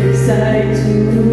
decide to